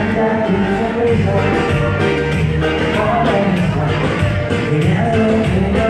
Thank you.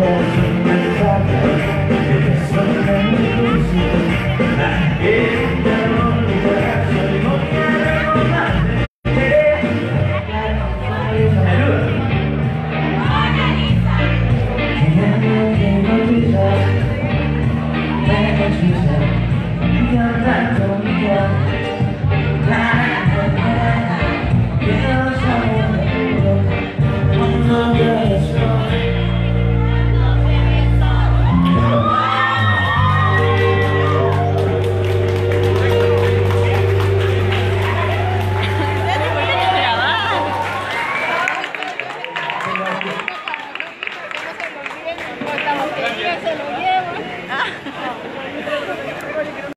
Lord. gracias.